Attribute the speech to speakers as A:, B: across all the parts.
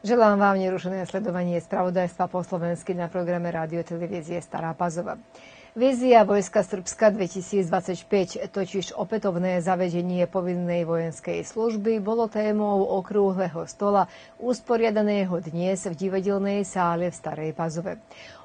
A: Želám vám nerušené sledovanie spravodajstva po slovensky na programe rádio televízie Stará Pazova. Vízia Vojska Srbska 2025, totiž opätovné zavedenie povinnej vojenskej služby, bolo témou okrúhleho stola usporiadaného dnes v divadelnej sále v Starej Pazove.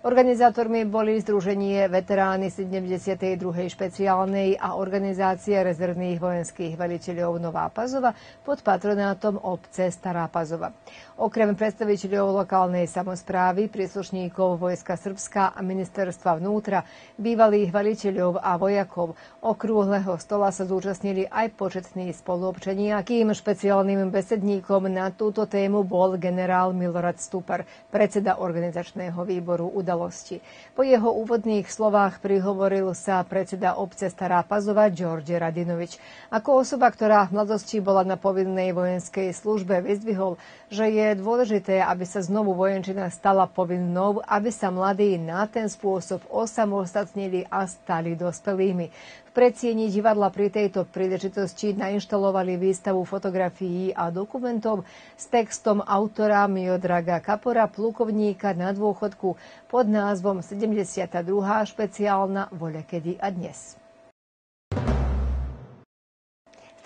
A: Organizátormi boli Združenie veterány 72. špeciálnej a Organizácia rezervných vojenských veliteľov Nová Pazova pod patronátom obce Stará Pazova. Okrem predstaviteľov lokálnej samozprávy, príslušníkov Vojska Srbska a ministerstva vnútra, bývalých veliteľov a vojakov, okrúhleho stola sa zúčastnili aj početní spoluobčania, kým špeciálnym besedníkom na túto tému bol generál Milorad Stupar, predseda organizačného výboru udalosti udalosti. Po jeho úvodných slovách prihovoril sa predseda obce Stará Pazova George Radinovič. Ako osoba, ktorá v mladosti bola na povinnej vojenskej službe, vyzdvihol, že je dôležité, aby sa znovu vojenčina stala povinnou, aby sa mladí na ten spôsob osamostatnili a stali dospelými predsieni divadla pri tejto príležitosti nainštalovali výstavu fotografií a dokumentov s textom autora Miodraga Kapora, plukovníka na dôchodku pod názvom 72. špeciálna Voľa kedy a dnes.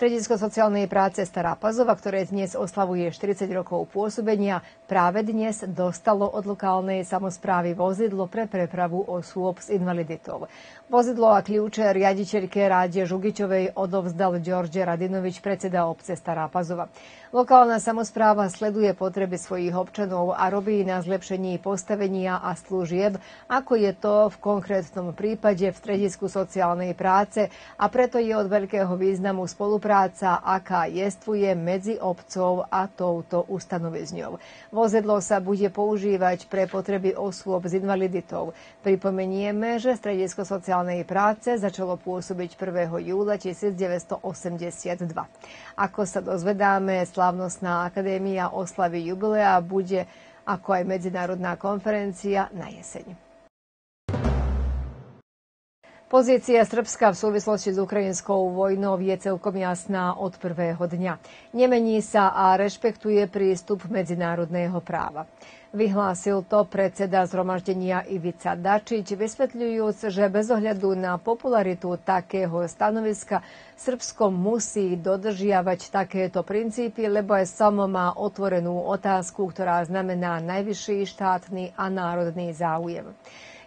A: Stredisko sociálnej práce Stará Pazova, ktoré dnes oslavuje 40 rokov pôsobenia, práve dnes dostalo od lokálnej samozprávy vozidlo pre prepravu osôb s invaliditou. Vozidlo a kľúče riaditeľke Ráde Žugičovej odovzdal George Radinovič, predseda obce Stará Pazova. Lokálna samozpráva sleduje potreby svojich občanov a robí na zlepšení postavenia a služieb, ako je to v konkrétnom prípade v stredisku sociálnej práce a preto je od veľkého významu spolupráca, aká jestvuje medzi obcov a touto ustanovezňou. Vozidlo sa bude používať pre potreby osôb s invaliditou. Pripomenieme, že stredisko sociálnej práce začalo pôsobiť 1. júla 1982. Ako sa dozvedáme, slávnostná akadémia oslavy jubilea bude ako aj medzinárodná konferencia na jeseň. Pozícia Srbska v súvislosti s ukrajinskou vojnou je celkom jasná od prvého dňa. Nemení sa a rešpektuje prístup medzinárodného práva. Vyhlásil to predseda zhromaždenia Ivica Dačić, vysvetľujúc, že bez ohľadu na popularitu takého stanoviska Srbsko musí dodržiavať takéto princípy, lebo aj samo má otvorenú otázku, ktorá znamená najvyšší štátny a národný záujem.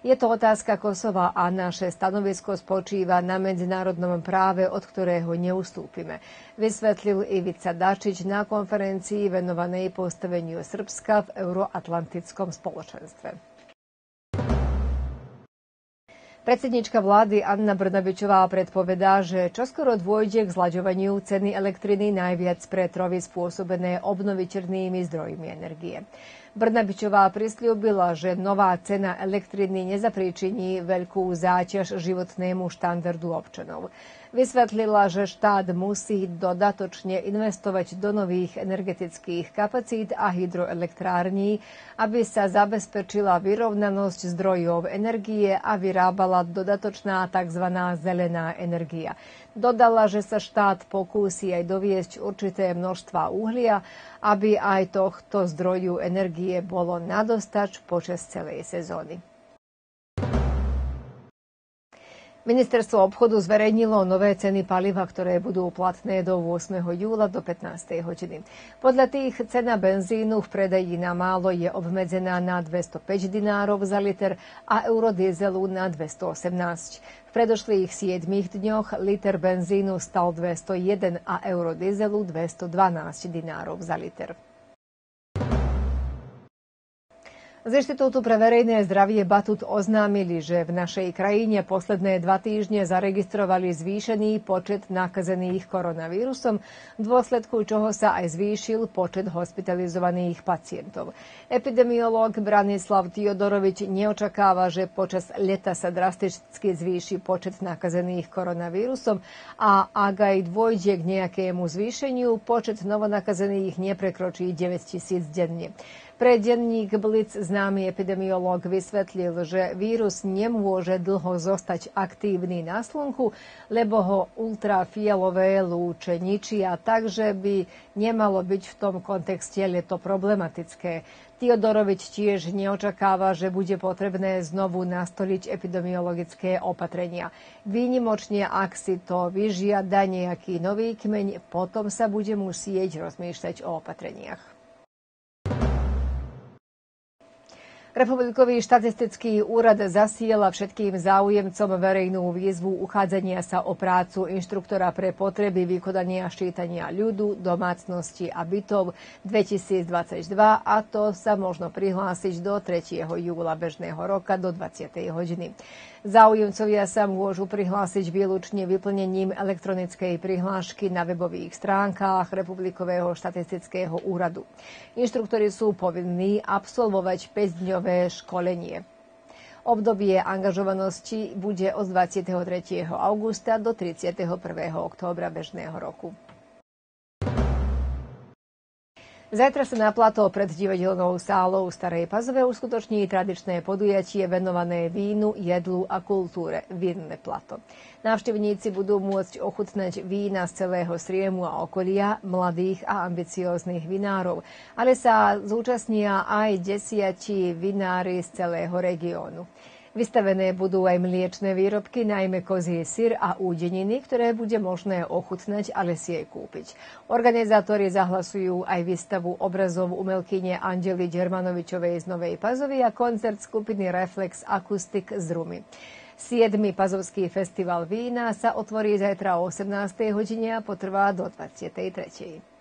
A: Je to otázka Kosova a naše stanovisko spočíva na medzinárodnom práve, od ktorého neustúpime. Vysvetlil Ivica Dačić na konferencii venovanej postaveniu Srbska v Euroatlantickom spoločenstve. Predsednička vlády Anna Brnabičová predpovedá, že čoskoro dôjde k zlaďovaniu ceny elektriny najviac pre trovy spôsobené obnoviteľnými zdrojmi energie. Brnabičová prislúbila, že nová cena elektriny nezapríčiní veľkú záťaž životnému štandardu občanov. Vysvetlila, že štát musí dodatočne investovať do nových energetických kapacít a hydroelektrární, aby sa zabezpečila vyrovnanosť zdrojov energie a vyrábala dodatočná tzv. zelená energia. Dodala, že sa štát pokúsi aj doviesť určité množstva uhlia, aby aj tohto zdroju energie bolo nadostač počas celej sezóny. Ministerstvo obchodu zverejnilo nové ceny paliva, ktoré budú platné do 8. júla do 15. hodiny. Podľa tých cena benzínu v predaji na málo je obmedzená na 205 dinárov za liter a eurodieselu na 218. V predošlých 7 dňoch liter benzínu stal 201 a eurodieselu 212 dinárov za liter. Z Inštitútu pre verejné zdravie Batut oznámili, že v našej krajine posledné dva týždne zaregistrovali zvýšený počet nakazených koronavírusom, v dôsledku čoho sa aj zvýšil počet hospitalizovaných pacientov. Epidemiológ Branislav Tiodorovič neočakáva, že počas leta sa drasticky zvýši počet nakazených koronavírusom a ak aj dôjde k nejakému zvýšeniu, počet novonakazených neprekročí 9 tisíc denne. Pre denník Blitz známy epidemiológ vysvetlil, že vírus nemôže dlho zostať aktívny na slnku, lebo ho ultrafialové lúče ničia, takže by nemalo byť v tom kontexte to problematické. Tiodorovič tiež neočakáva, že bude potrebné znovu nastoliť epidemiologické opatrenia. Výnimočne, ak si to vyžiada nejaký nový kmeň, potom sa bude musieť rozmýšľať o opatreniach. Republikový štatistický úrad zasiela všetkým záujemcom verejnú výzvu uchádzania sa o prácu inštruktora pre potreby vykonania ščítania ľudu, domácnosti a bytov 2022 a to sa možno prihlásiť do 3. júla bežného roka do 20. hodiny. Záujemcovia sa môžu prihlásiť výlučne vyplnením elektronickej prihlášky na webových stránkach Republikového štatistického úradu. Inštruktori sú povinní absolvovať 5-dňové školenie. Obdobie angažovanosti bude od 23. augusta do 31. októbra bežného roku. Zajtra sa na plato pred divadelnou sálou Starej Pazove uskutoční tradičné podujatie venované vínu, jedlu a kultúre – Vinné plato. Návštevníci budú môcť ochutnať vína z celého Sriemu a okolia, mladých a ambicióznych vinárov, ale sa zúčastnia aj desiatí vinári z celého regiónu. Vystavené budú aj mliečne výrobky, najmä kozie syr a údeniny, ktoré bude možné ochutnať, ale si jej kúpiť. Organizátori zahlasujú aj výstavu obrazov umelkyne Angely Germanovičovej z Novej Pazovy a koncert skupiny Reflex Acoustic z Rumy. 7. Pazovský festival vína sa otvorí zajtra o 18. hodine a potrvá do 23.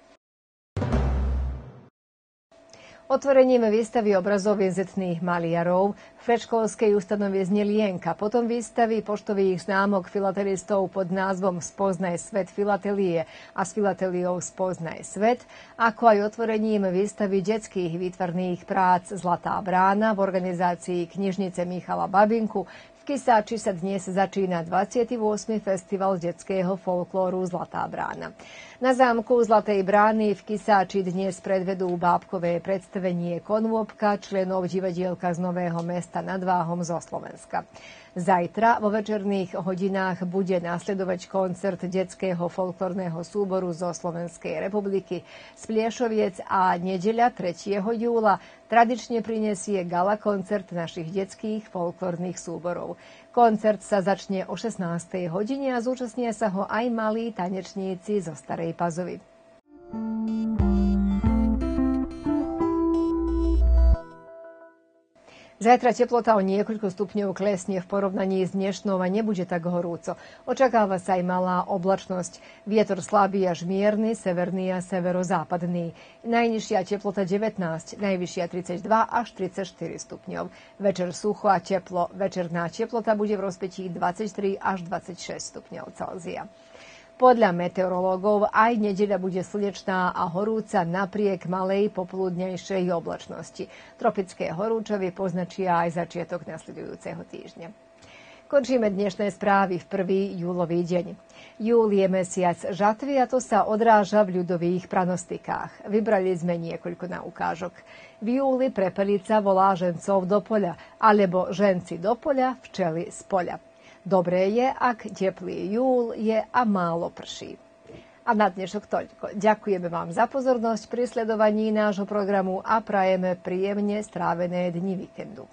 A: Otvorením výstavy obrazov vienzetných maliarov v predškolskej ustanovizne Lienka, potom výstavy poštových známok filatelistov pod názvom Spoznaj svet filatelie a s filateliou Spoznaj svet, ako aj otvorením výstavy detských výtvarných prác Zlatá brána v organizácii knižnice Michala Babinku v Kisáči sa dnes začína 28. festival detského folklóru Zlatá brána. Na zámku Zlatej brány v Kisáči dnes predvedú bábkové predstavenie Konvopka, členov divadielka z Nového mesta nad Váhom zo Slovenska. Zajtra vo večerných hodinách bude následovať koncert detského folklórneho súboru zo Slovenskej republiky z Pliešoviec a nedeľa 3. júla tradične prinesie gala koncert našich detských folklórnych súborov. Koncert sa začne o 16. hodine a zúčastnia sa ho aj malí tanečníci zo Starej Pazovy. Zajtra teplota o niekoľko stupňov klesne v porovnaní s dnešnou a nebude tak horúco. Očakáva sa aj malá oblačnosť. Vietor slabý až mierny, severný a severozápadný. Najnižšia teplota 19, najvyššia 32 až 34 stupňov. Večer sucho a teplo. Večerná teplota bude v rozpetí 23 až 26 stupňov Celzia. Podľa meteorológov aj nedeľa bude slnečná a horúca napriek malej popoludnejšej oblačnosti. Tropické horúčovy poznačia aj začiatok nasledujúceho týždňa. Končíme dnešné správy v prvý júlový deň. Júl je mesiac žatvy a to sa odráža v ľudových pranostikách. Vybrali sme niekoľko na ukážok. V júli prepelica volá žencov do poľa, alebo ženci do poľa, včely z poľa. Dobré je, ak teplý júl je a málo prší. A na dnešok toľko. Ďakujeme vám za pozornosť pri sledovaní nášho programu a prajeme príjemne strávené dni víkendu.